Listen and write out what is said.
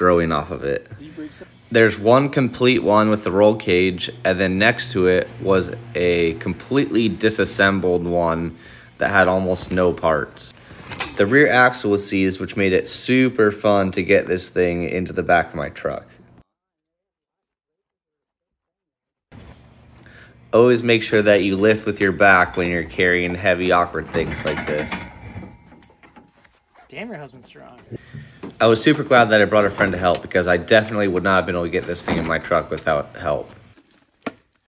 growing off of it. There's one complete one with the roll cage, and then next to it was a completely disassembled one that had almost no parts. The rear axle was seized, which made it super fun to get this thing into the back of my truck. Always make sure that you lift with your back when you're carrying heavy, awkward things like this. Damn, your husband's strong. I was super glad that I brought a friend to help because I definitely would not have been able to get this thing in my truck without help.